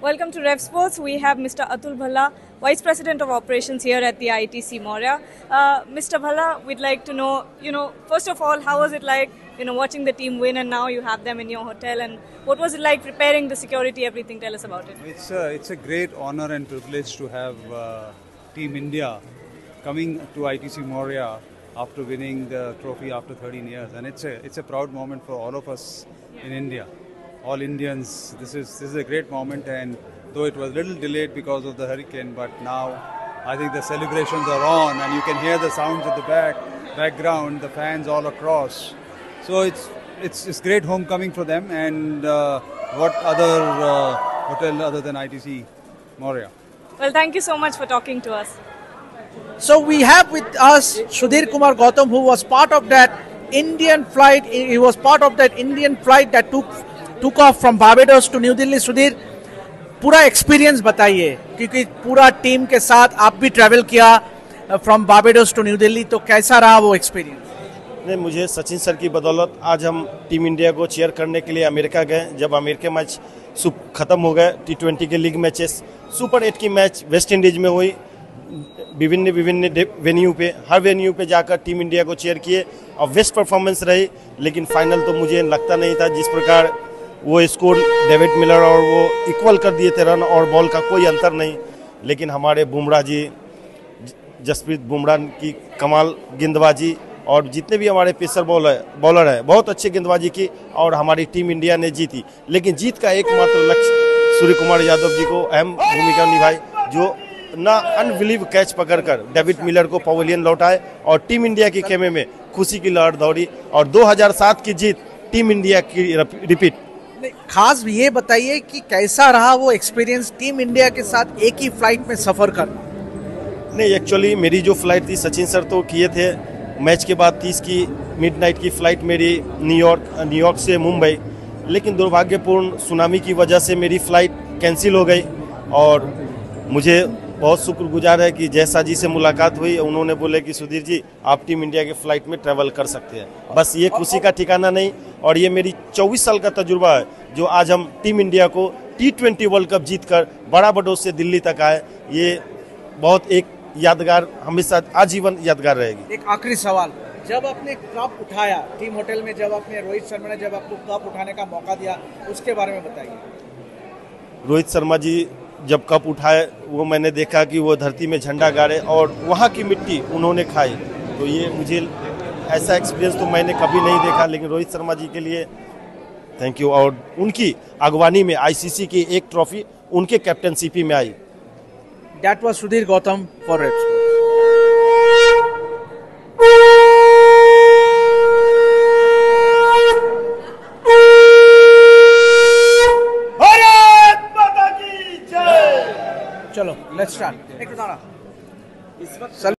Welcome to Rev Sports. We have Mr. Atul Bhalla, Vice President of Operations here at the ITC Moria. Uh, Mr. Bhalla, we'd like to know, you know, first of all, how was it like, you know, watching the team win and now you have them in your hotel and what was it like preparing the security, everything? Tell us about it. It's a, it's a great honor and privilege to have uh, Team India coming to ITC Moria after winning the trophy after 13 years, and it's a it's a proud moment for all of us in India, all Indians. This is this is a great moment, and though it was a little delayed because of the hurricane, but now I think the celebrations are on, and you can hear the sounds at the back background, the fans all across. So it's it's it's great homecoming for them, and uh, what other uh, hotel other than ITC Moria? Well, thank you so much for talking to us. So we have with us Sudhir Kumar Gautam, who was part of that Indian flight. He was part of that Indian flight that took took off from Barbados to new Delhi Sudhir पूरा experience बताइए, क्योंकि पूरा team के साथ आप भी travel किया from Barbados to new Delhi तो कैसा रहा वो एक्सपीरियंस नहीं, मुझे सचिन सर की बदौलत आज हम टीम इंडिया को चेयर करने के लिए अमेरिका गए, जब अमेरिका मैच खत्म हो गए टी ट्वेंटी के लीग मैचेस सुपर एट की मैच वेस्ट इंडीज में हुई। विभिन्न विभिन्न वेन्यू पे, हर वेन्यू पे जाकर टीम इंडिया को चेयर किए। और बेस्ट परफॉर्मेंस रही, लेकिन फाइनल तो मुझे लगता नहीं था जिस प्रकार वो स्कोर डेविड मिलर और वो इक्वल कर दिए थे रन और बॉल का कोई अंतर नहीं। लेकिन हमारे बुमराह जी, जसप्रीत बुमराह की कमाल गेंदबाजी और जितने भी हमारे पेसर बॉलर बॉलर है, बहुत अच्छी गेंदबाजी की और हमारी टीम इंडिया ने जीती। लेकिन जीत का एकमात्र लक्ष्य सूर्य कुमार यादव जी को अहम भूमिका निभाई, जो ना अनबिलीव कैच पकड़कर डेविड मिलर को पवेलियन लौटाए और टीम इंडिया के खेमे में खुशी की लहर दौड़ी। और 2007 की जीत टीम इंडिया की रिपीट खास ये बताइए कि कैसा रहा वो एक्सपीरियंस टीम इंडिया के साथ एक ही फ़्लाइट में सफ़र कर? नहीं एक्चुअली मेरी जो फ़्लाइट थी सचिन सर तो किए थे। मैच के बाद तीस की मिडनाइट की फ़्लाइट मेरी न्यूयॉर्क न्यूयॉर्क से मुंबई। लेकिन दुर्भाग्यपूर्ण सुनामी की वजह से मेरी फ़्लाइट कैंसिल हो गई और मुझे बहुत शुक्रगुजार है कि जैसा जी से मुलाकात हुई उन्होंने बोले कि सुधीर जी आप टीम इंडिया के फ़्लाइट में ट्रैवल कर सकते हैं। बस ये खुशी का ठिकाना नहीं और ये मेरी 24 साल का तजुर्बा है जो आज हम टीम इंडिया को टी ट्वेंटी वर्ल्ड कप जीत कर बड़ा बडोस से दिल्ली तक आए ये बहुत एक यादगार हमेशा आजीवन यादगार रहेगी। एक आखिरी सवाल जब आपने कप उठाया टीम होटल में जब आपने रोहित शर्मा ने जब आपको कप उठाने का मौका दिया उसके बारे में बताइए। रोहित शर्मा जी जब कप उठाए, वो मैंने देखा कि वो धरती में झंडा गाड़े और वहाँ की मिट्टी उन्होंने खाई। तो ये मुझे ऐसा एक्सपीरियंस तो मैंने कभी नहीं देखा, लेकिन रोहित शर्मा जी के लिए थैंक यू और उनकी अगवानी में आईसीसी की एक ट्रॉफी उनके कैप्टनशिपी में आई। That was Sudhir Gautam for red চলো লেটস স্টার্ট একটু দাঁড়া